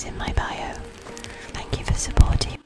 is in my bio. Thank you for supporting